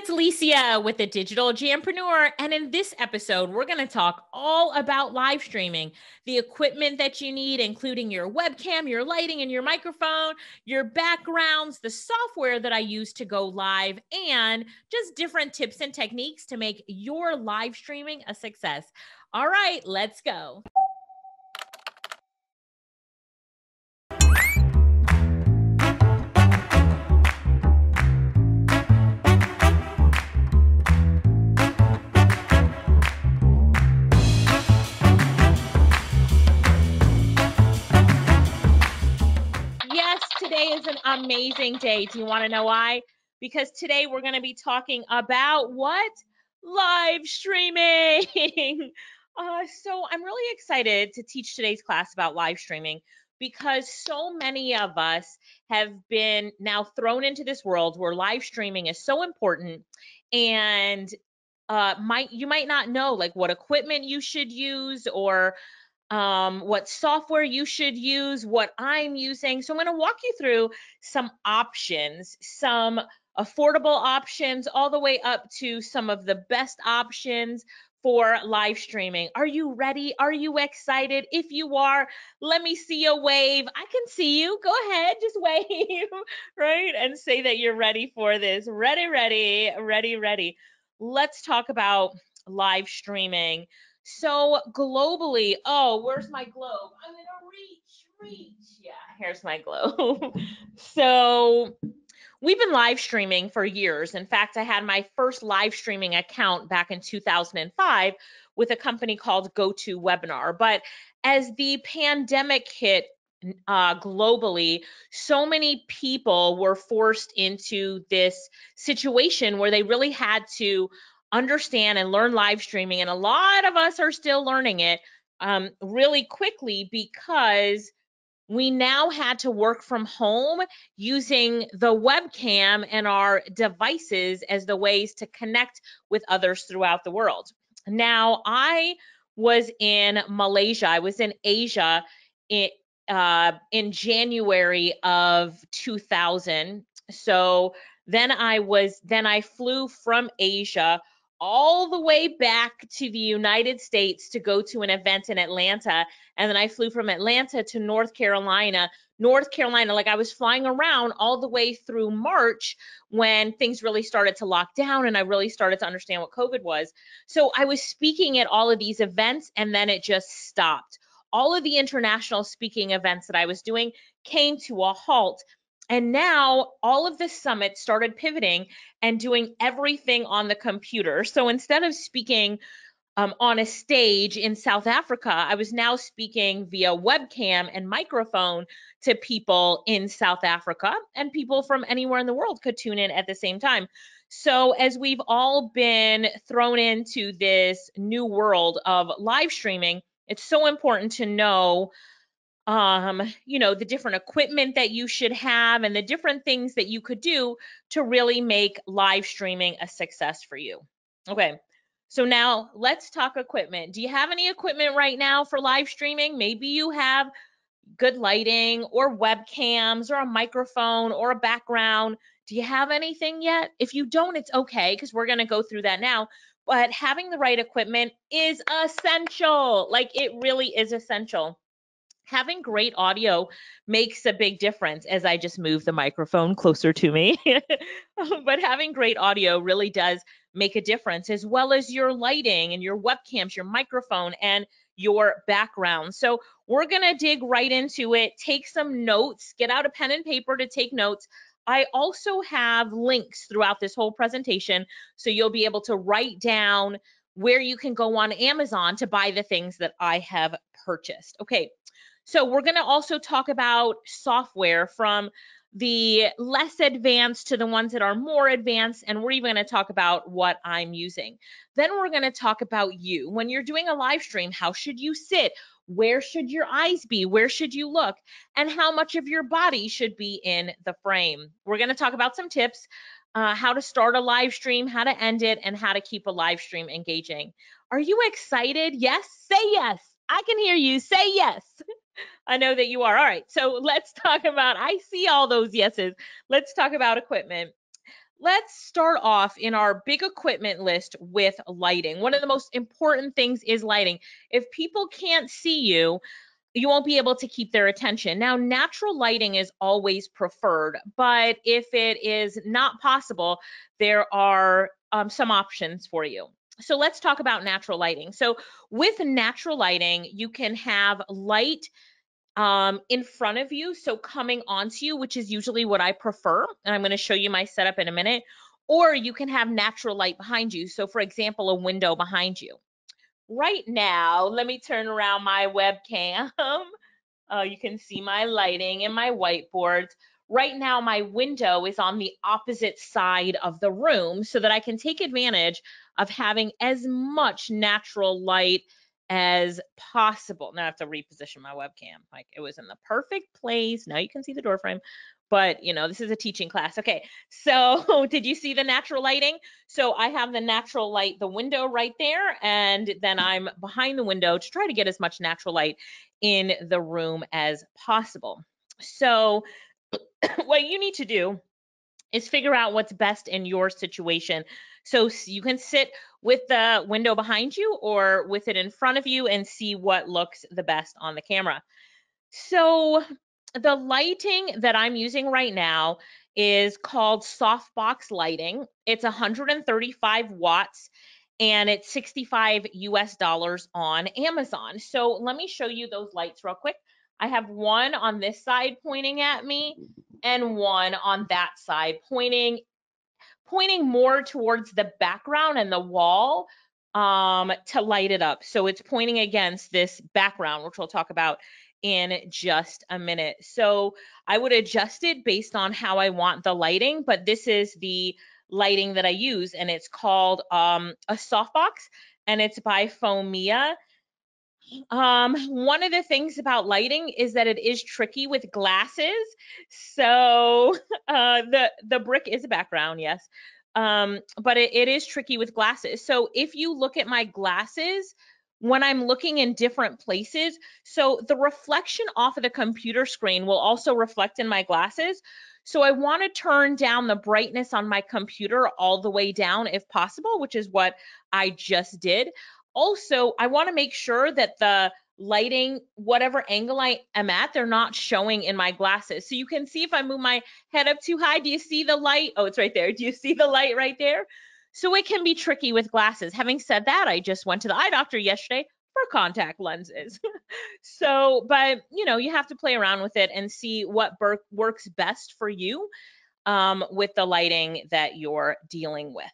it's Licia with the Digital Jampreneur. And in this episode, we're going to talk all about live streaming, the equipment that you need, including your webcam, your lighting, and your microphone, your backgrounds, the software that I use to go live, and just different tips and techniques to make your live streaming a success. All right, let's go. Today is an amazing day. Do you want to know why? Because today we're going to be talking about what? Live streaming. uh, so I'm really excited to teach today's class about live streaming because so many of us have been now thrown into this world where live streaming is so important and uh, might you might not know like what equipment you should use or um, what software you should use, what I'm using. So I'm going to walk you through some options, some affordable options, all the way up to some of the best options for live streaming. Are you ready? Are you excited? If you are, let me see a wave. I can see you. Go ahead, just wave, right? And say that you're ready for this. Ready, ready, ready, ready. Let's talk about live streaming. So globally, oh, where's my globe? I'm gonna reach, reach. Yeah, here's my globe. so we've been live streaming for years. In fact, I had my first live streaming account back in 2005 with a company called GoToWebinar. But as the pandemic hit uh, globally, so many people were forced into this situation where they really had to understand and learn live streaming. And a lot of us are still learning it um, really quickly because we now had to work from home using the webcam and our devices as the ways to connect with others throughout the world. Now, I was in Malaysia, I was in Asia in, uh, in January of 2000. So then I was, then I flew from Asia all the way back to the United States to go to an event in Atlanta. And then I flew from Atlanta to North Carolina. North Carolina, like I was flying around all the way through March when things really started to lock down and I really started to understand what COVID was. So I was speaking at all of these events and then it just stopped. All of the international speaking events that I was doing came to a halt and now all of the summits started pivoting and doing everything on the computer. So instead of speaking um, on a stage in South Africa, I was now speaking via webcam and microphone to people in South Africa, and people from anywhere in the world could tune in at the same time. So, as we've all been thrown into this new world of live streaming, it's so important to know um, you know, the different equipment that you should have and the different things that you could do to really make live streaming a success for you. Okay. So now let's talk equipment. Do you have any equipment right now for live streaming? Maybe you have good lighting or webcams or a microphone or a background. Do you have anything yet? If you don't, it's okay because we're going to go through that now. But having the right equipment is essential. Like it really is essential having great audio makes a big difference as I just move the microphone closer to me. but having great audio really does make a difference, as well as your lighting and your webcams, your microphone, and your background. So we're going to dig right into it, take some notes, get out a pen and paper to take notes. I also have links throughout this whole presentation, so you'll be able to write down where you can go on Amazon to buy the things that I have purchased. Okay, so we're going to also talk about software from the less advanced to the ones that are more advanced, and we're even going to talk about what I'm using. Then we're going to talk about you. When you're doing a live stream, how should you sit? Where should your eyes be? Where should you look? And how much of your body should be in the frame? We're going to talk about some tips. Uh, how to start a live stream, how to end it, and how to keep a live stream engaging. Are you excited? Yes? Say yes. I can hear you. Say yes. I know that you are. All right. So let's talk about, I see all those yeses. Let's talk about equipment. let's start off in our big equipment list with lighting. One of the most important things is lighting. If people can't see you, you won't be able to keep their attention. Now, natural lighting is always preferred, but if it is not possible, there are um, some options for you. So let's talk about natural lighting. So with natural lighting, you can have light um, in front of you, so coming onto you, which is usually what I prefer. And I'm going to show you my setup in a minute. Or you can have natural light behind you. So for example, a window behind you. Right now, let me turn around my webcam. Uh, you can see my lighting and my whiteboards. Right now, my window is on the opposite side of the room so that I can take advantage of having as much natural light as possible. Now I have to reposition my webcam. Like it was in the perfect place. Now you can see the door frame. But you know, this is a teaching class. Okay, so did you see the natural lighting? So I have the natural light, the window right there, and then I'm behind the window to try to get as much natural light in the room as possible. So what you need to do is figure out what's best in your situation. So you can sit with the window behind you or with it in front of you and see what looks the best on the camera. So the lighting that I'm using right now is called softbox lighting. It's 135 watts and it's 65 US dollars on Amazon. So let me show you those lights real quick. I have one on this side pointing at me and one on that side pointing pointing more towards the background and the wall um, to light it up. So it's pointing against this background, which we'll talk about in just a minute. So I would adjust it based on how I want the lighting, but this is the lighting that I use and it's called um, a softbox and it's by Fomia um, one of the things about lighting is that it is tricky with glasses. So uh, the the brick is a background, yes, um, but it, it is tricky with glasses. So if you look at my glasses, when I'm looking in different places, so the reflection off of the computer screen will also reflect in my glasses. So I want to turn down the brightness on my computer all the way down if possible, which is what I just did. Also, I want to make sure that the lighting, whatever angle I am at, they're not showing in my glasses. So you can see if I move my head up too high, do you see the light? Oh, it's right there. Do you see the light right there? So it can be tricky with glasses. Having said that, I just went to the eye doctor yesterday for contact lenses. so, but you know, you have to play around with it and see what works best for you um, with the lighting that you're dealing with.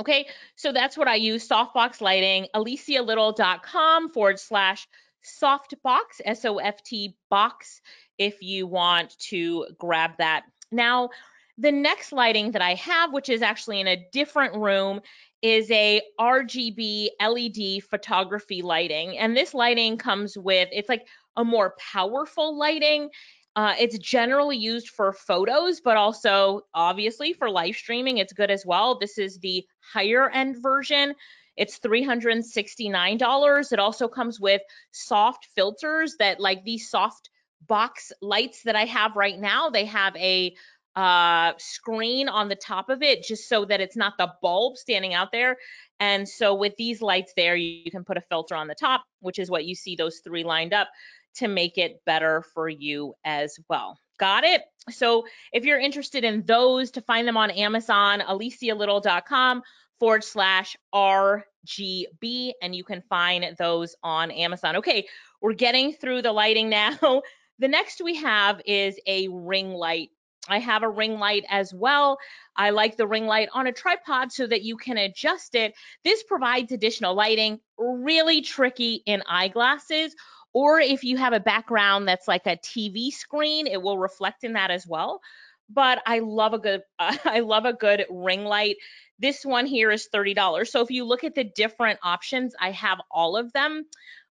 Okay, so that's what I use, softbox lighting, alicialittle.com forward slash softbox, S-O-F-T box, if you want to grab that. Now, the next lighting that I have, which is actually in a different room, is a RGB LED photography lighting. And this lighting comes with, it's like a more powerful lighting. Uh, it's generally used for photos, but also obviously for live streaming, it's good as well. This is the higher end version. It's $369. It also comes with soft filters that like these soft box lights that I have right now, they have a uh, screen on the top of it just so that it's not the bulb standing out there. And so with these lights there, you, you can put a filter on the top, which is what you see those three lined up to make it better for you as well. Got it? So if you're interested in those, to find them on Amazon, alicialittle.com forward slash RGB, and you can find those on Amazon. Okay, we're getting through the lighting now. The next we have is a ring light. I have a ring light as well. I like the ring light on a tripod so that you can adjust it. This provides additional lighting, really tricky in eyeglasses or if you have a background that's like a TV screen, it will reflect in that as well. But I love a good, uh, I love a good ring light. This one here is $30. So if you look at the different options, I have all of them.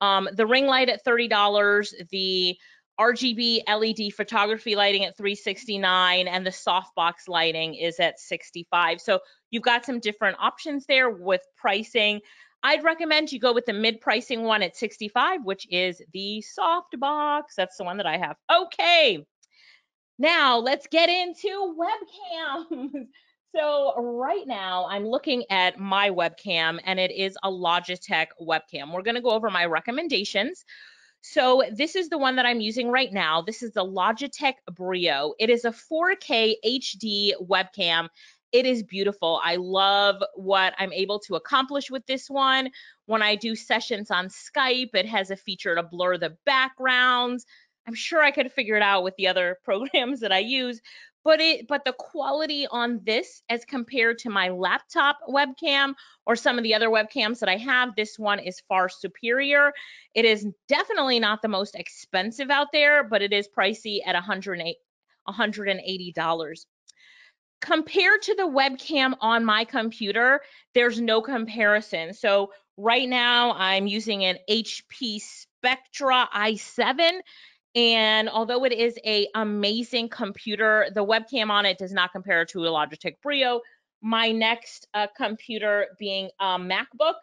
Um, the ring light at $30, the RGB LED photography lighting at 369 and the softbox lighting is at 65. So you've got some different options there with pricing. I'd recommend you go with the mid pricing one at 65, which is the soft box. That's the one that I have. Okay. Now let's get into webcams. So right now I'm looking at my webcam and it is a Logitech webcam. We're gonna go over my recommendations. So this is the one that I'm using right now. This is the Logitech Brio. It is a 4K HD webcam. It is beautiful. I love what I'm able to accomplish with this one. When I do sessions on Skype, it has a feature to blur the backgrounds. I'm sure I could figure it out with the other programs that I use, but it but the quality on this as compared to my laptop webcam or some of the other webcams that I have, this one is far superior. It is definitely not the most expensive out there, but it is pricey at 108 $180 compared to the webcam on my computer, there's no comparison. So right now I'm using an HP Spectre i7 and although it is a amazing computer, the webcam on it does not compare to a Logitech Brio. My next uh, computer being a MacBook,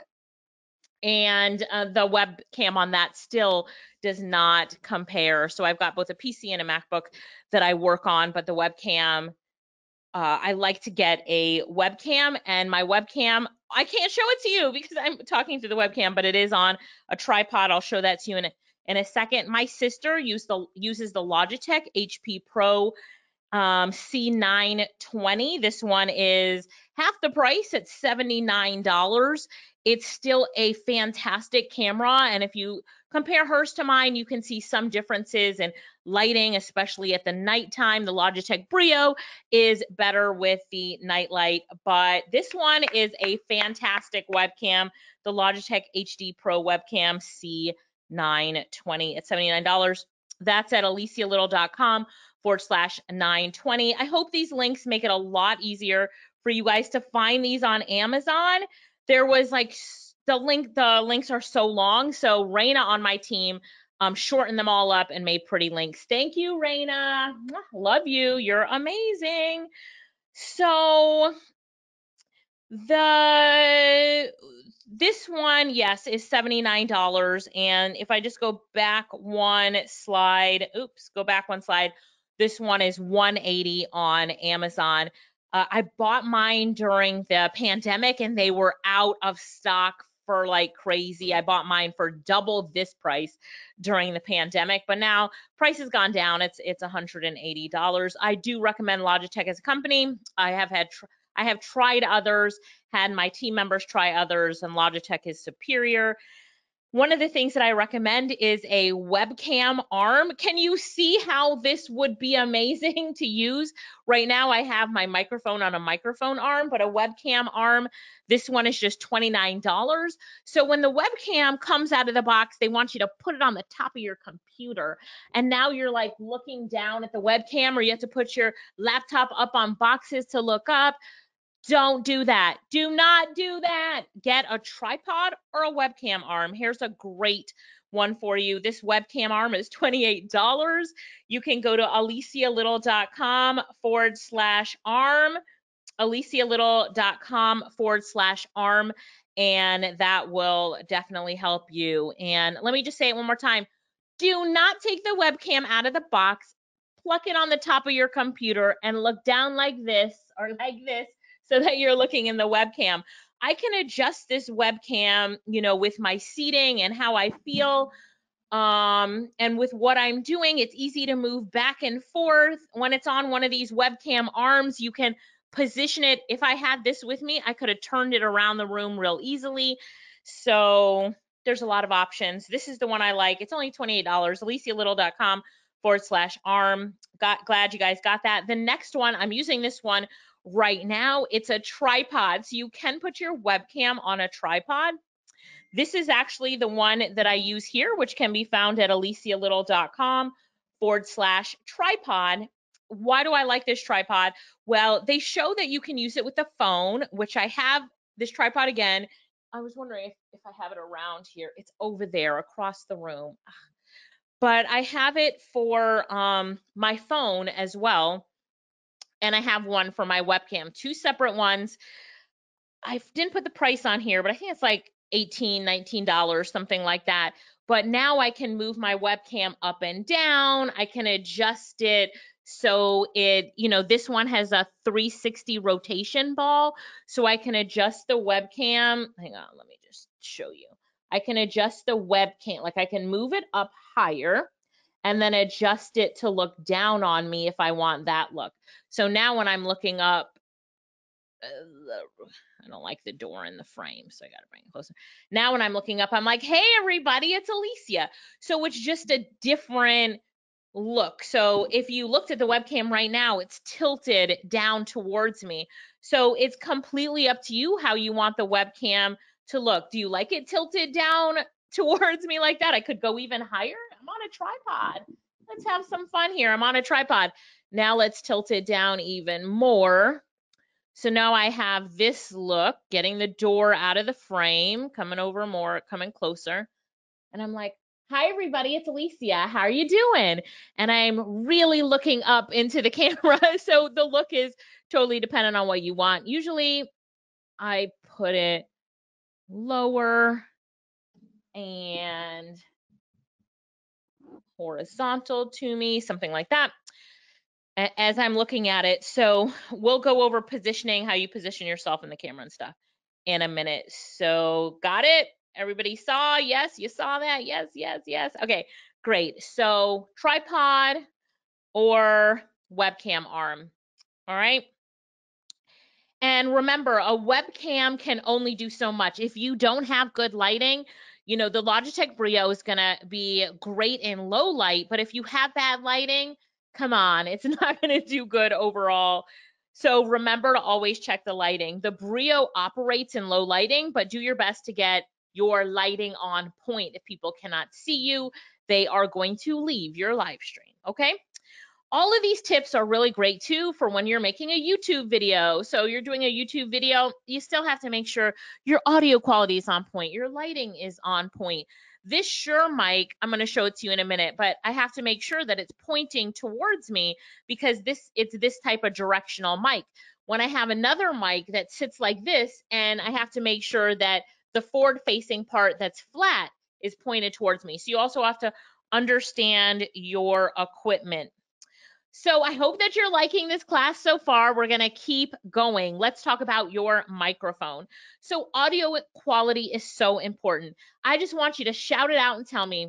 and uh, the webcam on that still does not compare. So I've got both a PC and a MacBook that I work on, but the webcam, uh, I like to get a webcam, and my webcam, I can't show it to you because I'm talking through the webcam, but it is on a tripod. I'll show that to you in a in a second. My sister used the, uses the Logitech HD Pro um, C920. This one is half the price at $79. It's still a fantastic camera. And if you compare hers to mine, you can see some differences in lighting, especially at the nighttime. The Logitech Brio is better with the nightlight, but this one is a fantastic webcam, the Logitech HD Pro Webcam C 920 at $79. That's at alicialittle.com forward slash 920. I hope these links make it a lot easier for you guys to find these on Amazon. There was like the link, the links are so long. So Raina on my team um, shortened them all up and made pretty links. Thank you, Raina. Love you. You're amazing. So the this one, yes, is $79. And if I just go back one slide, oops, go back one slide, this one is 180 on Amazon. Uh, I bought mine during the pandemic and they were out of stock for like crazy. I bought mine for double this price during the pandemic, but now price has gone down. It's it's $180. I do recommend Logitech as a company. I have had I have tried others, had my team members try others, and Logitech is superior. One of the things that I recommend is a webcam arm. Can you see how this would be amazing to use? Right now I have my microphone on a microphone arm, but a webcam arm, this one is just $29. So when the webcam comes out of the box, they want you to put it on the top of your computer. And now you're like looking down at the webcam or you have to put your laptop up on boxes to look up. Don't do that. Do not do that. Get a tripod or a webcam arm. Here's a great one for you. This webcam arm is $28. You can go to alicialittle.com forward slash arm, alicialittle.com forward slash arm, and that will definitely help you. And let me just say it one more time. Do not take the webcam out of the box, pluck it on the top of your computer, and look down like this or like this so that you're looking in the webcam. I can adjust this webcam, you know, with my seating and how I feel. Um, and with what I'm doing, it's easy to move back and forth. When it's on one of these webcam arms, you can position it. If I had this with me, I could have turned it around the room real easily. So there's a lot of options. This is the one I like. It's only $28, alicialittle.com forward slash arm. Got glad you guys got that. The next one, I'm using this one right now. It's a tripod, so you can put your webcam on a tripod. This is actually the one that I use here, which can be found at alicialittle.com forward slash tripod. Why do I like this tripod? Well, they show that you can use it with the phone, which I have this tripod again. I was wondering if, if I have it around here. It's over there across the room. But I have it for um, my phone as well and I have one for my webcam, two separate ones. I didn't put the price on here, but I think it's like 18, 19 dollars, something like that. But now I can move my webcam up and down. I can adjust it So it, you know, this one has a 360 rotation ball. So I can adjust the webcam. Hang on, let me just show you. I can adjust the webcam, like I can move it up higher and then adjust it to look down on me if I want that look. So now when I'm looking up, uh, I don't like the door in the frame, so I got to bring it closer. Now when I'm looking up, I'm like, hey, everybody, it's Alicia. So it's just a different look. So if you looked at the webcam right now, it's tilted down towards me. So it's completely up to you how you want the webcam to look. Do you like it tilted down towards me like that? I could go even higher. I'm on a tripod. Let's have some fun here. I'm on a tripod. Now let's tilt it down even more. So now I have this look, getting the door out of the frame, coming over more, coming closer. And I'm like, hi, everybody, it's Alicia. How are you doing? And I'm really looking up into the camera. So the look is totally dependent on what you want. Usually I put it lower and horizontal to me, something like that as I'm looking at it. So we'll go over positioning, how you position yourself in the camera and stuff in a minute. So got it? Everybody saw? Yes, you saw that? Yes, yes, yes. Okay, great. So tripod or webcam arm. All right. And remember, a webcam can only do so much. If you don't have good lighting, you know, the Logitech Brio is going to be great in low light, but if you have bad lighting, come on, it's not going to do good overall. So remember to always check the lighting. The Brio operates in low lighting, but do your best to get your lighting on point. If people cannot see you, they are going to leave your live stream, okay? All of these tips are really great too for when you're making a YouTube video. So you're doing a YouTube video, you still have to make sure your audio quality is on point, your lighting is on point. This Shure mic, I'm going to show it to you in a minute, but I have to make sure that it's pointing towards me because this it's this type of directional mic. When I have another mic that sits like this and I have to make sure that the forward facing part that's flat is pointed towards me. So you also have to understand your equipment. So I hope that you're liking this class so far. We're going to keep going. Let's talk about your microphone. So audio quality is so important. I just want you to shout it out and tell me,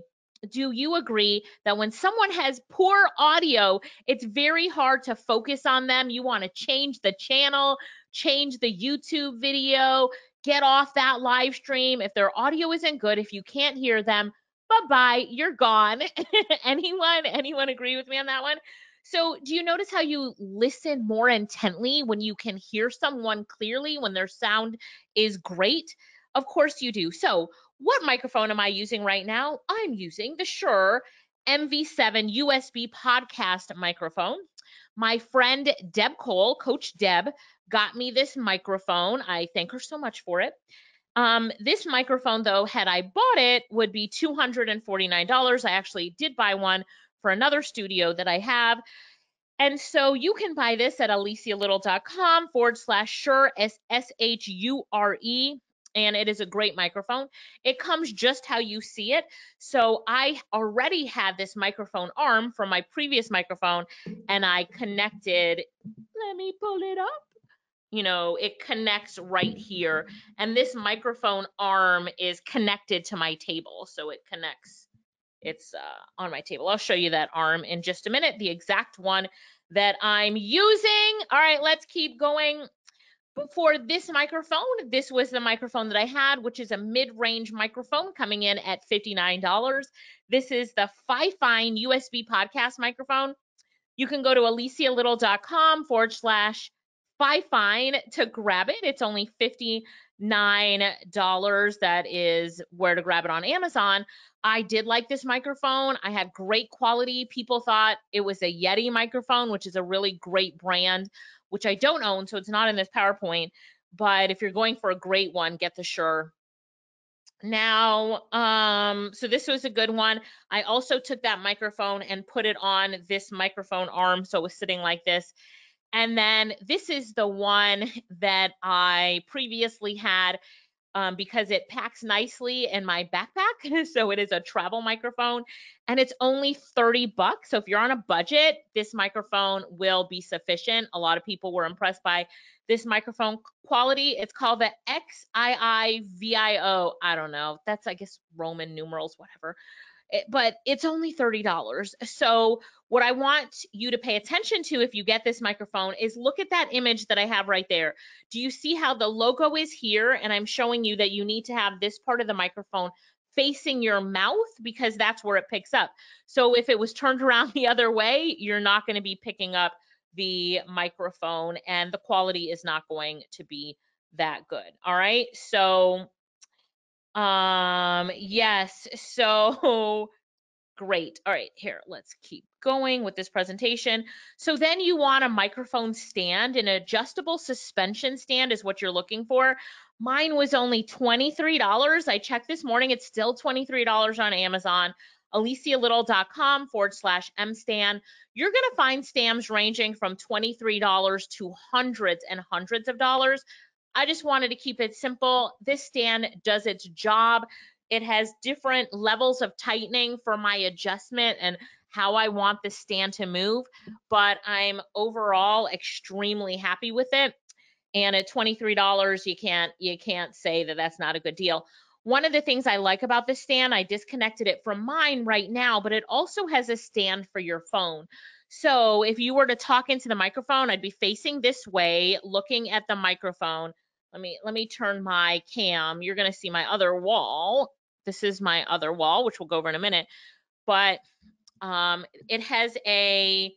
do you agree that when someone has poor audio, it's very hard to focus on them? You want to change the channel, change the YouTube video, get off that live stream. If their audio isn't good, if you can't hear them, bye-bye, you're gone. anyone anyone agree with me on that one? So, do you notice how you listen more intently when you can hear someone clearly, when their sound is great? Of course, you do. So, what microphone am I using right now? I'm using the Shure MV7 USB podcast microphone. My friend Deb Cole, Coach Deb, got me this microphone. I thank her so much for it. Um, this microphone, though, had I bought it, would be $249. I actually did buy one for another studio that I have. And so you can buy this at alicialittle.com forward slash sure, S H U R E. And it is a great microphone. It comes just how you see it. So I already had this microphone arm from my previous microphone and I connected, let me pull it up. You know, it connects right here. And this microphone arm is connected to my table. So it connects it's uh, on my table. I'll show you that arm in just a minute, the exact one that I'm using. All right, let's keep going. For this microphone, this was the microphone that I had, which is a mid-range microphone coming in at $59. This is the Fifine USB podcast microphone. You can go to alicialittle.com forward slash Fifine to grab it. It's only $59. That is where to grab it on Amazon. I did like this microphone. I had great quality. People thought it was a Yeti microphone, which is a really great brand, which I don't own, so it's not in this PowerPoint. But if you're going for a great one, get the Shure. Now, um, so this was a good one. I also took that microphone and put it on this microphone arm, so it was sitting like this. And then this is the one that I previously had um, because it packs nicely in my backpack. so it is a travel microphone and it's only 30 bucks. So if you're on a budget, this microphone will be sufficient. A lot of people were impressed by this microphone quality. It's called the XIIVIO. I don't know. That's, I guess, Roman numerals, whatever. It, but it's only $30. So what I want you to pay attention to if you get this microphone is look at that image that I have right there. Do you see how the logo is here? And I'm showing you that you need to have this part of the microphone facing your mouth because that's where it picks up. So if it was turned around the other way, you're not going to be picking up the microphone and the quality is not going to be that good. All right. So um, yes, so great. All right, here, let's keep going with this presentation. So then you want a microphone stand, an adjustable suspension stand is what you're looking for. Mine was only $23. I checked this morning, it's still $23 on Amazon alicialittle.com forward slash mstand. You're going to find stands ranging from $23 to hundreds and hundreds of dollars. I just wanted to keep it simple. This stand does its job. It has different levels of tightening for my adjustment and how I want the stand to move, but I'm overall extremely happy with it. And at $23, you can't you can't say that that's not a good deal. One of the things I like about this stand, I disconnected it from mine right now, but it also has a stand for your phone. So if you were to talk into the microphone, I'd be facing this way, looking at the microphone let me let me turn my cam. You're going to see my other wall. This is my other wall, which we'll go over in a minute. But um, it has a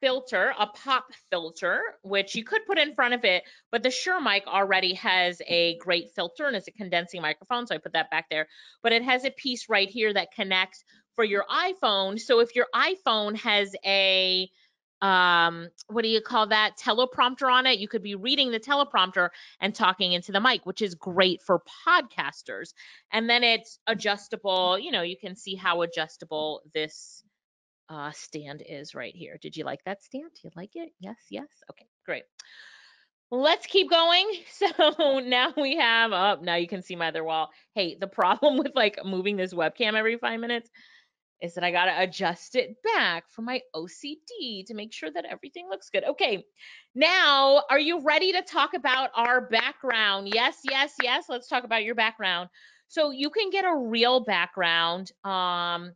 filter, a pop filter, which you could put in front of it, but the Shure mic already has a great filter and it's a condensing microphone, so I put that back there. But it has a piece right here that connects for your iPhone. So if your iPhone has a um, what do you call that teleprompter on it? You could be reading the teleprompter and talking into the mic which is great for podcasters. And then it's adjustable you know you can see how adjustable this uh, stand is right here. Did you like that stand? Do you like it? Yes yes? Okay great. Let's keep going. So now we have up oh, now you can see my other wall. Hey the problem with like moving this webcam every five minutes is that I got to adjust it back for my OCD to make sure that everything looks good. Okay, now are you ready to talk about our background? Yes, yes, yes. Let's talk about your background. So you can get a real background, um,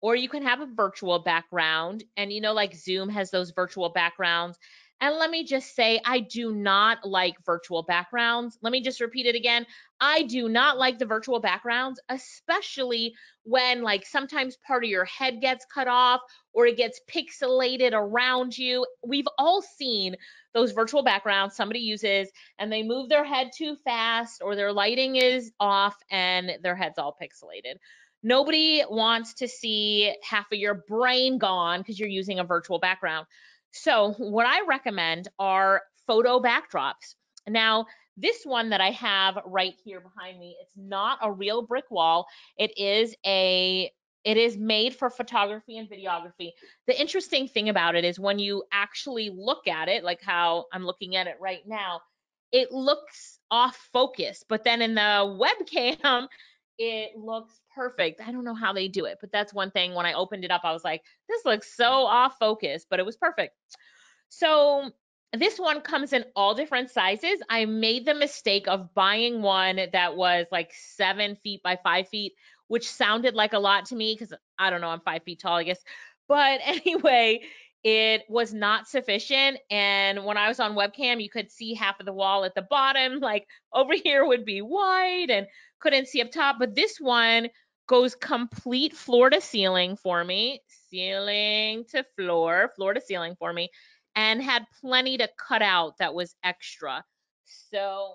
or you can have a virtual background. And you know, like Zoom has those virtual backgrounds. And let me just say, I do not like virtual backgrounds. Let me just repeat it again. I do not like the virtual backgrounds, especially when like sometimes part of your head gets cut off or it gets pixelated around you. We've all seen those virtual backgrounds somebody uses and they move their head too fast or their lighting is off and their head's all pixelated. Nobody wants to see half of your brain gone because you're using a virtual background. So what I recommend are photo backdrops. Now, this one that I have right here behind me, it's not a real brick wall. It is a it is made for photography and videography. The interesting thing about it is when you actually look at it, like how I'm looking at it right now, it looks off focus, but then in the webcam, it looks perfect. I don't know how they do it, but that's one thing. When I opened it up, I was like, this looks so off focus, but it was perfect. So this one comes in all different sizes. I made the mistake of buying one that was like seven feet by five feet, which sounded like a lot to me because I don't know, I'm five feet tall, I guess. But anyway, it was not sufficient. And when I was on webcam, you could see half of the wall at the bottom. Like over here would be white, and couldn't see up top. But this one goes complete floor to ceiling for me, ceiling to floor, floor to ceiling for me, and had plenty to cut out that was extra. So,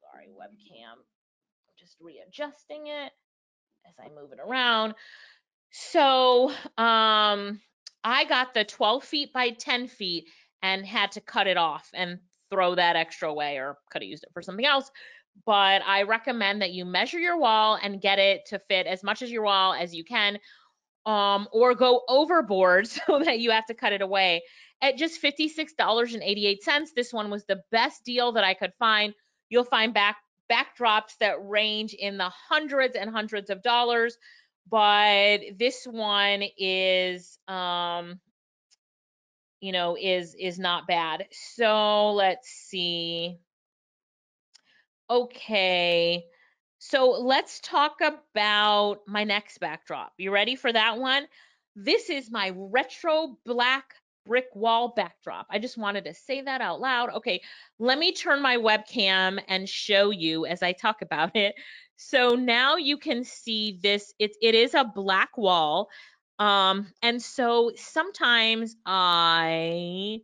sorry, webcam. I'm just readjusting it as I move it around. So, um, I got the 12 feet by 10 feet and had to cut it off and throw that extra away or could have used it for something else. But I recommend that you measure your wall and get it to fit as much as your wall as you can, um, or go overboard so that you have to cut it away. At just $56.88, this one was the best deal that I could find. You'll find back backdrops that range in the hundreds and hundreds of dollars, but this one is um you know is is not bad. So let's see. Okay. So let's talk about my next backdrop. You ready for that one? This is my retro black brick wall backdrop. I just wanted to say that out loud. Okay, let me turn my webcam and show you as I talk about it. So now you can see this, it, it is a black wall. Um, and so sometimes I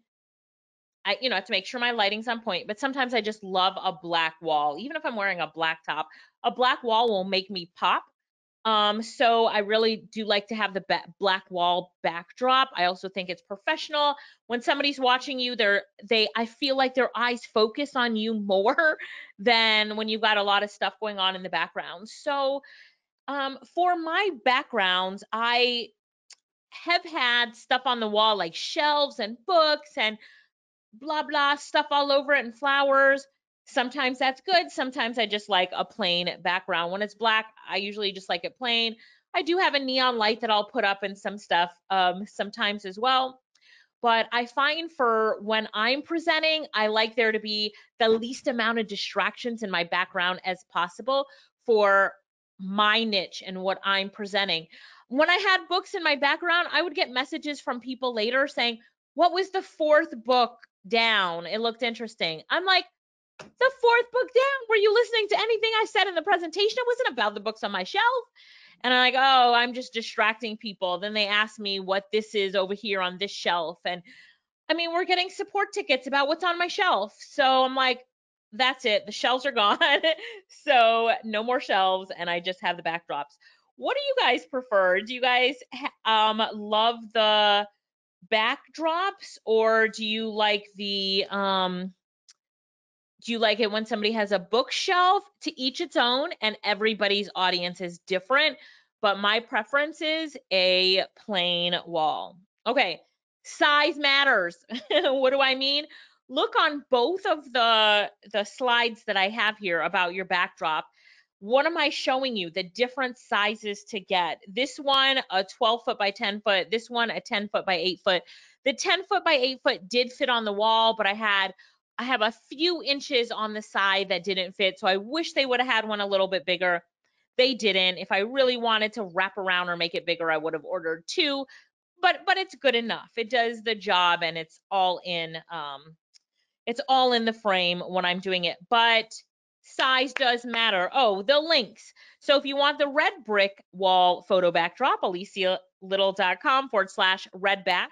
I, you know, have to make sure my lighting's on point, but sometimes I just love a black wall. Even if I'm wearing a black top, a black wall will make me pop. Um, so I really do like to have the black wall backdrop. I also think it's professional. When somebody's watching you, they're they I feel like their eyes focus on you more than when you've got a lot of stuff going on in the background. So um, for my backgrounds, I have had stuff on the wall like shelves and books and blah blah stuff all over it and flowers. Sometimes that's good. Sometimes I just like a plain background. When it's black, I usually just like it plain. I do have a neon light that I'll put up in some stuff um, sometimes as well. But I find for when I'm presenting, I like there to be the least amount of distractions in my background as possible for my niche and what I'm presenting. When I had books in my background, I would get messages from people later saying, What was the fourth book down? It looked interesting. I'm like, the fourth book down. Were you listening to anything I said in the presentation? It wasn't about the books on my shelf. And I'm like, oh, I'm just distracting people. Then they ask me what this is over here on this shelf. And I mean, we're getting support tickets about what's on my shelf. So I'm like, that's it. The shelves are gone. so no more shelves. And I just have the backdrops. What do you guys prefer? Do you guys um, love the backdrops or do you like the um, do you like it when somebody has a bookshelf to each its own and everybody's audience is different? But my preference is a plain wall. Okay, size matters. what do I mean? Look on both of the the slides that I have here about your backdrop. What am I showing you? The different sizes to get. This one, a 12 foot by 10 foot. This one, a 10 foot by 8 foot. The 10 foot by 8 foot did fit on the wall, but I had I have a few inches on the side that didn't fit. So I wish they would have had one a little bit bigger. They didn't. If I really wanted to wrap around or make it bigger, I would have ordered two. But but it's good enough. It does the job and it's all in um it's all in the frame when I'm doing it. But size does matter. Oh, the links. So if you want the red brick wall photo backdrop, alicialittle.com forward slash red back.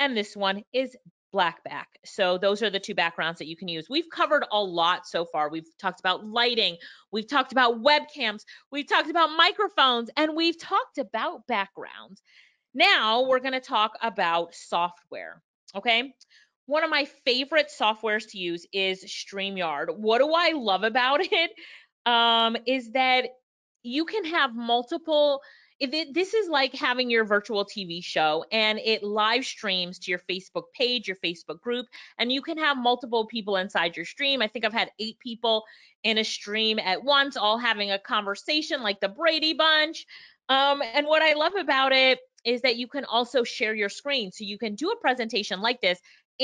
And this one is black back. So those are the two backgrounds that you can use. We've covered a lot so far. We've talked about lighting, we've talked about webcams, we've talked about microphones, and we've talked about backgrounds. Now we're going to talk about software. Okay. One of my favorite softwares to use is StreamYard. What do I love about it? Um, is that you can have multiple it, this is like having your virtual TV show and it live streams to your Facebook page, your Facebook group, and you can have multiple people inside your stream. I think I've had eight people in a stream at once, all having a conversation like the Brady Bunch. Um, and what I love about it is that you can also share your screen. So you can do a presentation like this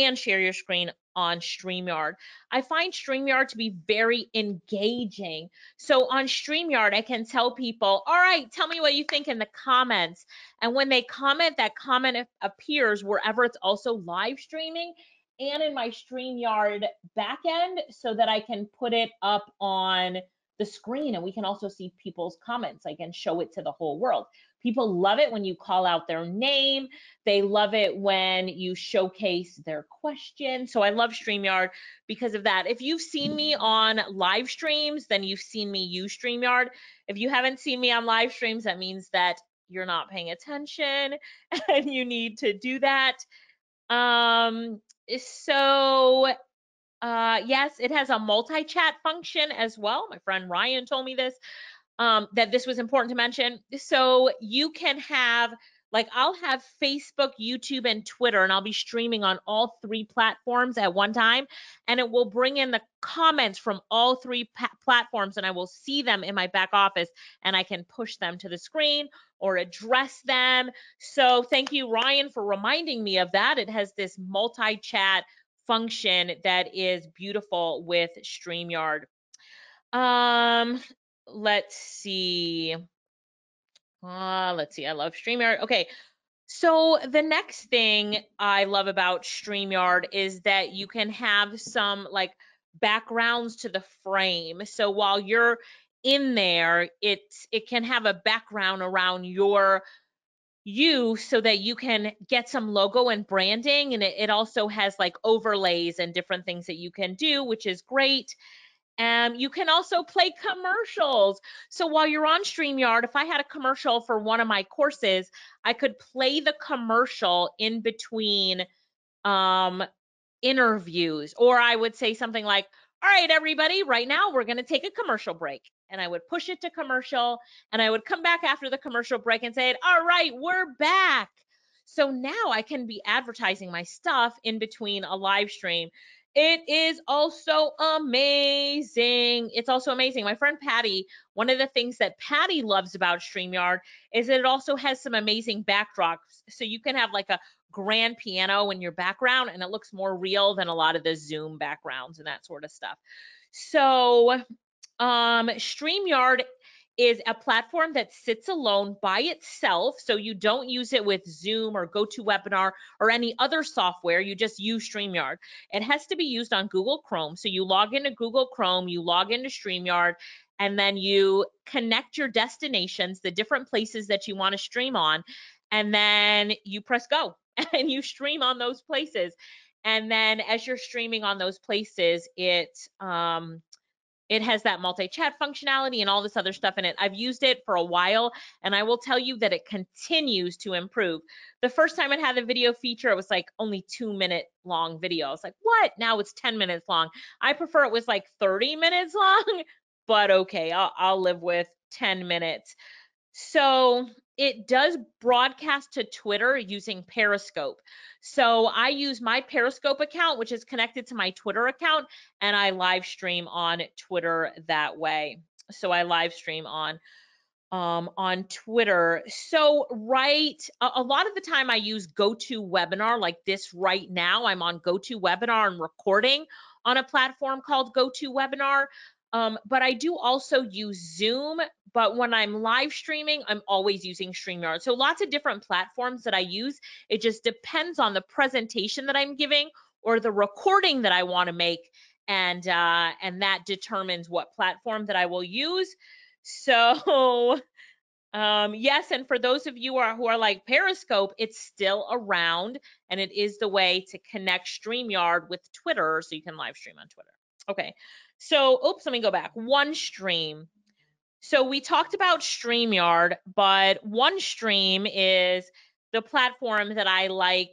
and share your screen on StreamYard. I find StreamYard to be very engaging. So on StreamYard, I can tell people, all right, tell me what you think in the comments. And when they comment, that comment appears wherever it's also live streaming and in my StreamYard backend so that I can put it up on the screen and we can also see people's comments. I can show it to the whole world. People love it when you call out their name. They love it when you showcase their question. So I love StreamYard because of that. If you've seen me on live streams, then you've seen me use StreamYard. If you haven't seen me on live streams, that means that you're not paying attention and you need to do that. Um, so uh, yes, it has a multi-chat function as well. My friend Ryan told me this um, that this was important to mention. So you can have Like I'll have Facebook, YouTube, and Twitter, and I'll be streaming on all three platforms at one time. And it will bring in the comments from all three platforms, and I will see them in my back office, and I can push them to the screen or address them. So thank you, Ryan, for reminding me of that. It has this multi chat function that is beautiful with StreamYard. Um, let's see. Uh, let's see. I love StreamYard. Okay. So the next thing I love about StreamYard is that you can have some like backgrounds to the frame. So while you're in there, it it can have a background around your you so that you can get some logo and branding and it, it also has like overlays and different things that you can do which is great um, you can also play commercials. So while you're on StreamYard, if I had a commercial for one of my courses, I could play the commercial in between um, interviews, or I would say something like, all right, everybody, right now we're going to take a commercial break. And I would push it to commercial, and I would come back after the commercial break and say, all right, we're back. So now I can be advertising my stuff in between a live stream. It is also amazing. It's also amazing. My friend Patty, one of the things that Patty loves about StreamYard is that it also has some amazing backdrops. So you can have like a grand piano in your background and it looks more real than a lot of the Zoom backgrounds and that sort of stuff. So um, StreamYard is a platform that sits alone by itself. So you don't use it with Zoom or GoToWebinar or any other software. You just use StreamYard. It has to be used on Google Chrome. So you log into Google Chrome, you log into StreamYard, and then you connect your destinations, the different places that you want to stream on, and then you press go and you stream on those places. And then as you're streaming on those places, it um, it has that multi-chat functionality and all this other stuff in it. I've used it for a while and I will tell you that it continues to improve. The first time it had the video feature, it was like only two minute long video. I was like, what? Now it's 10 minutes long. I prefer it was like 30 minutes long, but okay, I'll, I'll live with 10 minutes. So it does broadcast to Twitter using Periscope. So I use my Periscope account, which is connected to my Twitter account, and I live stream on Twitter that way. So I live stream on um, on Twitter. So right, a, a, lot of the time I use GoToWebinar like this right now. I'm on GoToWebinar and recording on a platform called GoToWebinar. Um, but I do also use Zoom. But when I'm live streaming, I'm always using StreamYard. So lots of different platforms that I use. It just depends on the presentation that I'm giving or the recording that I want to make, and uh, and that determines what platform that I will use. So um, yes, and for those of you who are, who are like Periscope, it's still around, and it is the way to connect StreamYard with Twitter, so you can live stream on Twitter. Okay. So, oops, let me go back. OneStream. So we talked about StreamYard, but OneStream is the platform that I like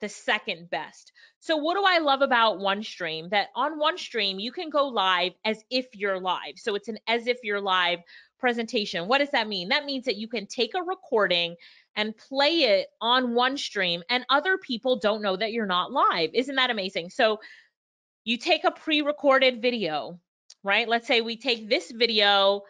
the second best. So what do I love about OneStream? That on OneStream you can go live as if you're live. So it's an as if you're live presentation. What does that mean? That means that you can take a recording and play it on OneStream and other people don't know that you're not live. Isn't that amazing? So you take a pre-recorded video, right? Let's say we take this video,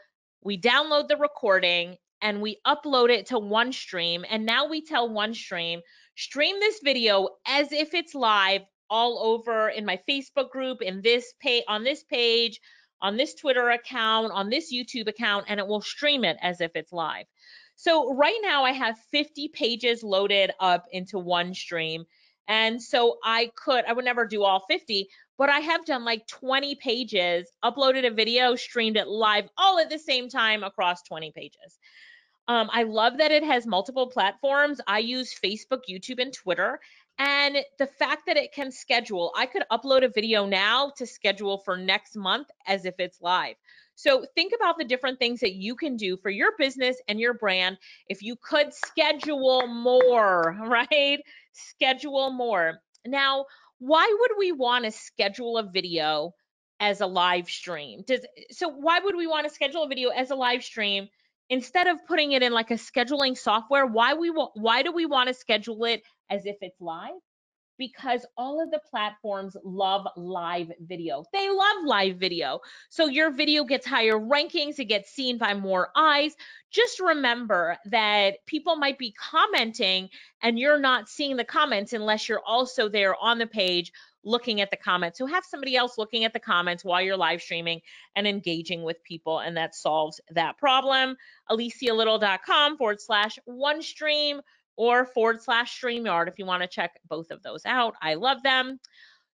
we download the recording, and we upload it to OneStream. And now we tell OneStream, stream stream this video as if it's live all over in my Facebook group, in this page, on this page, on this Twitter account, on this YouTube account, and it will stream it as if it's live. So right now I have 50 pages loaded up into OneStream. And so I could, I would never do all 50, but I have done like 20 pages, uploaded a video, streamed it live all at the same time across 20 pages. Um, I love that it has multiple platforms. I use Facebook, YouTube, and Twitter. And the fact that it can schedule, I could upload a video now to schedule for next month as if it's live. So think about the different things that you can do for your business and your brand if you could schedule more, right? Schedule more. Now, why would we want to schedule a video as a live stream? Does so why would we want to schedule a video as a live stream instead of putting it in like a scheduling software, why we why do we want to schedule it as if it's live? Because all of the platforms love live video. They love live video. So your video gets higher rankings, it gets seen by more eyes. Just remember that people might be commenting and you're not seeing the comments unless you're also there on the page looking at the comments. So have somebody else looking at the comments while you're live streaming and engaging with people, and that solves that problem. AliciaLittle.com forward slash one stream or forward slash StreamYard if you want to check both of those out. I love them.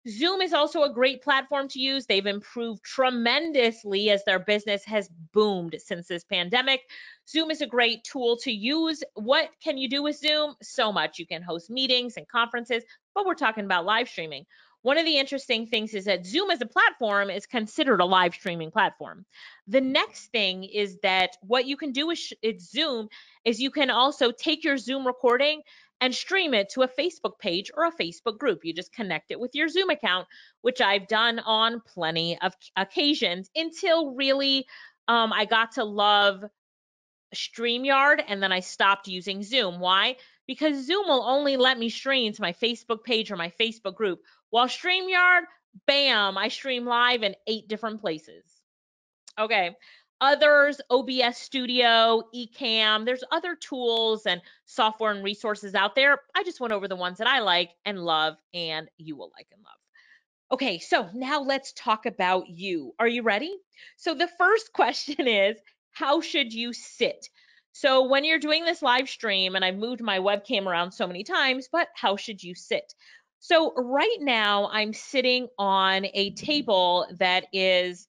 Zoom is also a great platform to use. They've improved tremendously as their business has boomed since this pandemic. Zoom is a great tool to use. What can you do with Zoom? So much. You can host meetings and conferences, but we're talking about live streaming. One of the interesting things is that Zoom as a platform is considered a live streaming platform. The next thing is that what you can do with Zoom is you can also take your Zoom recording and stream it to a Facebook page or a Facebook group. You just connect it with your Zoom account, which I've done on plenty of occasions until really um, I got to love StreamYard and then I stopped using Zoom. Why? Because Zoom will only let me stream to my Facebook page or my Facebook group. While StreamYard, bam, I stream live in eight different places. Okay. Others, OBS Studio, Ecamm, there's other tools and software and resources out there. I just went over the ones that I like and love and you will like and love. Okay, so now let's talk about you. Are you ready? So the first question is, how should you sit? So when you're doing this live stream, and I've moved my webcam around so many times, but how should you sit? So right now I'm sitting on a table that is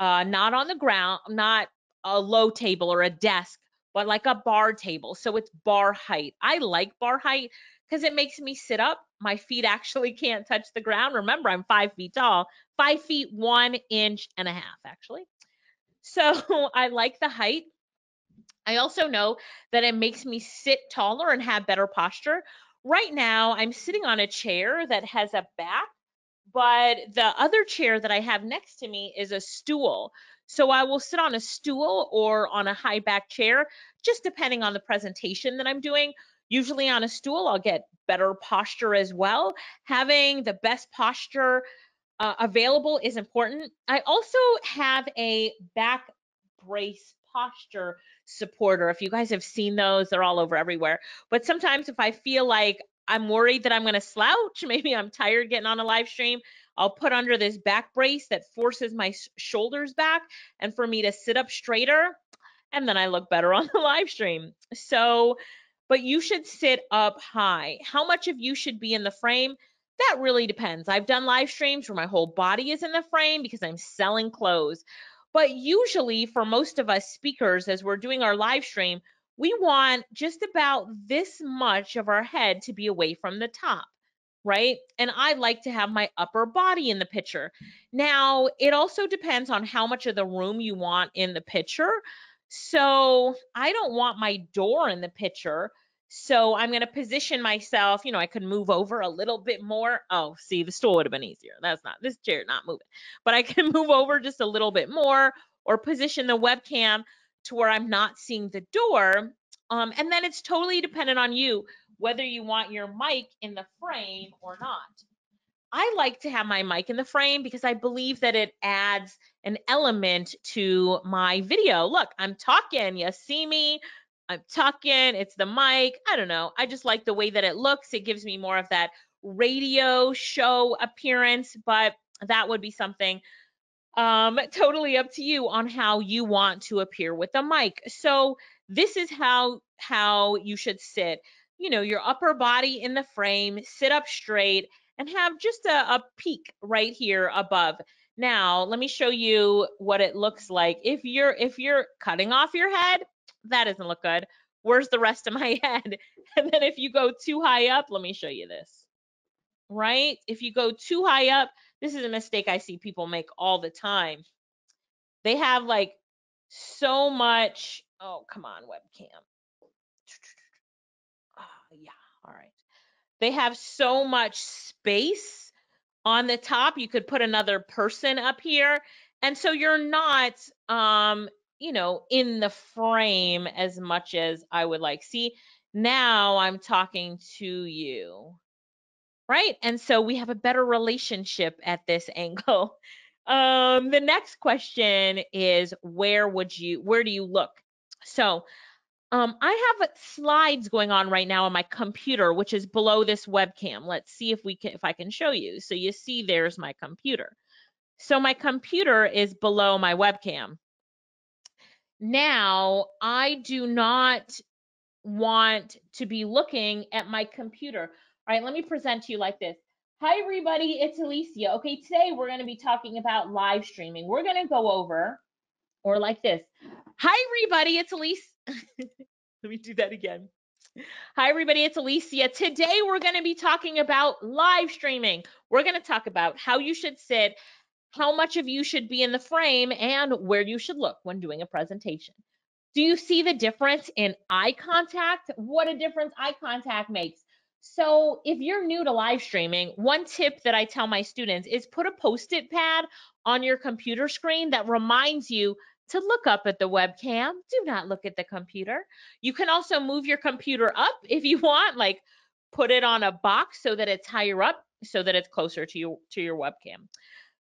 uh, not on the ground, not a low table or a desk, but like a bar table. So it's bar height. I like bar height because it makes me sit up. My feet actually can't touch the ground. Remember, I'm five feet tall, five feet one inch and a half, actually. So I like the height. I also know that it makes me sit taller and have better posture, right now I'm sitting on a chair that has a back, but the other chair that I have next to me is a stool. So I will sit on a stool or on a high back chair, just depending on the presentation that I'm doing. Usually on a stool, I'll get better posture as well. Having the best posture uh, available is important. I also have a back brace posture supporter. If you guys have seen those, they're all over everywhere. But sometimes if I feel like I'm worried that I'm going to slouch, maybe I'm tired getting on a live stream, I'll put under this back brace that forces my shoulders back and for me to sit up straighter and then I look better on the live stream. So, but you should sit up high. How much of you should be in the frame? That really depends. I've done live streams where my whole body is in the frame because I'm selling clothes. But usually, for most of us speakers, as we're doing our live stream, we want just about this much of our head to be away from the top, right? And I like to have my upper body in the picture. Now, it also depends on how much of the room you want in the picture. So I don't want my door in the picture. So I'm going to position myself, you know, I could move over a little bit more. Oh, see, the stool would have been easier. That's not, this chair not moving. But I can move over just a little bit more or position the webcam to where I'm not seeing the door. Um, and then it's totally dependent on you whether you want your mic in the frame or not. I like to have my mic in the frame because I believe that it adds an element to my video. Look, I'm talking, you see me, I'm talking, it's the mic. I don't know. I just like the way that it looks. It gives me more of that radio show appearance, but that would be something um, totally up to you on how you want to appear with the mic. So this is how how you should sit. You know, your upper body in the frame, sit up straight and have just a, a peak right here above. Now, let me show you what it looks like. If you're if you're cutting off your head, that doesn't look good. Where's the rest of my head? And then if you go too high up, let me show you this. Right? If you go too high up, this is a mistake I see people make all the time. They have like so much, oh, come on, webcam. Oh, yeah, all right. They have so much space on the top. You could put another person up here. And so you're not um, you know, in the frame as much as I would like. See, now I'm talking to you, right? And so we have a better relationship at this angle. Um, the next question is where would you, where do you look? So um, I have slides going on right now on my computer, which is below this webcam. Let's see if we can, if I can show you. So you see there's my computer. So my computer is below my webcam. Now I do not want to be looking at my computer. All right, let me present to you like this. Hi, everybody, it's Alicia. Okay, today we're going to be talking about live streaming. We're going to go over, or like this. Hi, everybody, it's Alicia. Let me do that again. Hi, everybody, it's Alicia. Today we're going to be talking about live streaming. We're going to talk about how you should sit, how much of you should be in the frame, and where you should look when doing a presentation. Do you see the difference in eye contact? What a difference eye contact makes. So if you're new to live streaming, one tip that I tell my students is put a post-it pad on your computer screen that reminds you to look up at the webcam. Do not look at the computer. You can also move your computer up if you want, like put it on a box so that it's higher up so that it's closer to you to your webcam.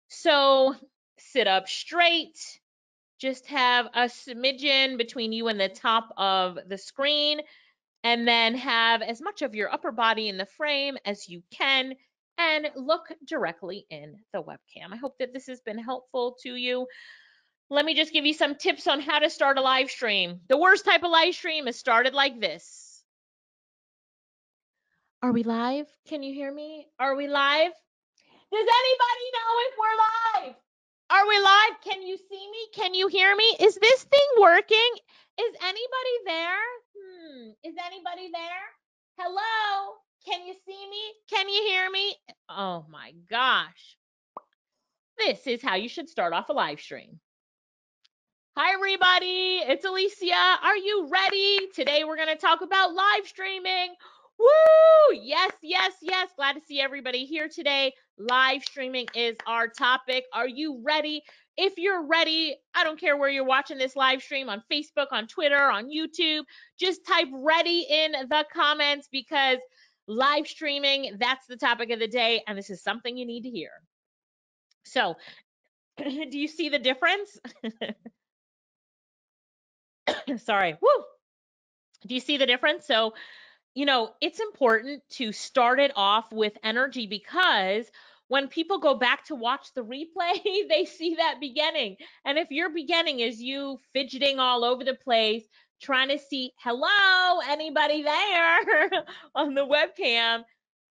So sit up straight. Just have a smidgen between you and the top of the screen and then have as much of your upper body in the frame as you can and look directly in the webcam. I hope that this has been helpful to you. Let me just give you some tips on how to start a live stream. The worst type of live stream is started like this. Are we live? Can you hear me? Are we live? Does anybody know? Are we live? Can you see me? Can you hear me? Is this thing working? Is anybody there? Hmm. Is anybody there? Hello? Can you see me? Can you hear me? Oh my gosh. This is how you should start off a live stream. Hi, everybody. It's Alicia. Are you ready? Today we're going to talk about live streaming. Woo! Yes, yes, yes. Glad to see everybody here today. Live streaming is our topic. Are you ready? If you're ready, I don't care where you're watching this live stream on Facebook, on Twitter, on YouTube, just type ready in the comments because live streaming, that's the topic of the day, and this is something you need to hear. So, do you see the difference? Sorry. Woo! Do you see the difference? So, you know, it's important to start it off with energy because when people go back to watch the replay, they see that beginning. And if your beginning is you fidgeting all over the place, trying to see, hello, anybody there on the webcam,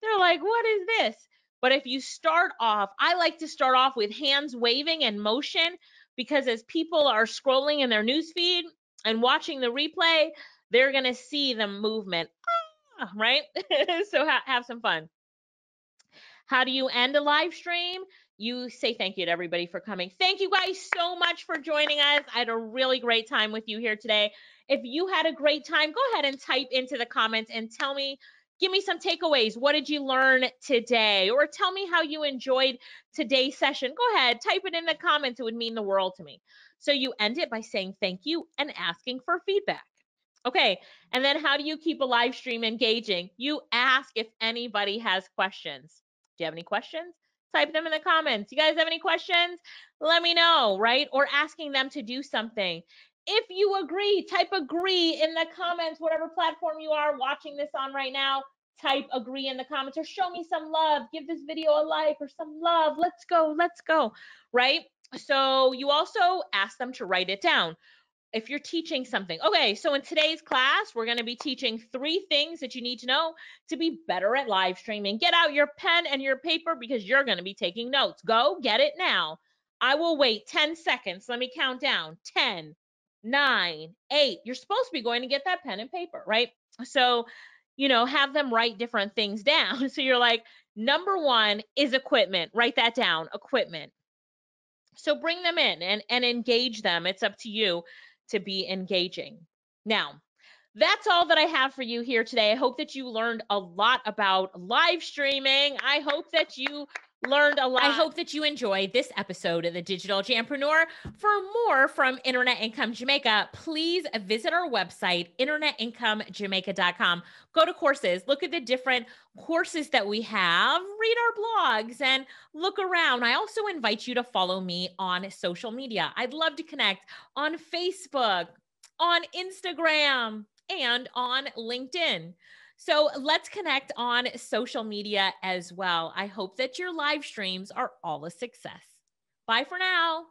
they're like, what is this? But if you start off, I like to start off with hands waving and motion because as people are scrolling in their newsfeed and watching the replay, they're going to see the movement ah, right? so ha have some fun. How do you end a live stream? You say thank you to everybody for coming. Thank you guys so much for joining us. I had a really great time with you here today. If you had a great time, go ahead and type into the comments and tell me, give me some takeaways. What did you learn today? Or tell me how you enjoyed today's session. Go ahead, type it in the comments. It would mean the world to me. So you end it by saying thank you and asking for feedback. Okay, and then how do you keep a live stream engaging? You ask if anybody has questions. Do you have any questions? Type them in the comments. You guys have any questions? Let me know, right? Or asking them to do something. If you agree, type agree in the comments, whatever platform you are watching this on right now. Type agree in the comments or show me some love. Give this video a like or some love. Let's go, let's go, right? So you also ask them to write it down if you're teaching something. Okay, so in today's class, we're going to be teaching three things that you need to know to be better at live streaming. Get out your pen and your paper because you're going to be taking notes. Go get it now. I will wait 10 seconds. Let me count down 10, 9, 8. You're supposed to be going to get that pen and paper, right? So, you know, have them write different things down. So you're like, number one is equipment. Write that down equipment. So bring them in and, and engage them. It's up to you to be engaging. Now, that's all that I have for you here today. I hope that you learned a lot about live streaming. I hope that you learned a lot. I hope that you enjoyed this episode of the Digital Jampreneur. For more from Internet Income Jamaica, please visit our website, internetincomejamaica.com. Go to courses, look at the different courses that we have, read our blogs, and look around. I also invite you to follow me on social media. I'd love to connect on Facebook, on Instagram, and on LinkedIn. So let's connect on social media as well. I hope that your live streams are all a success. Bye for now.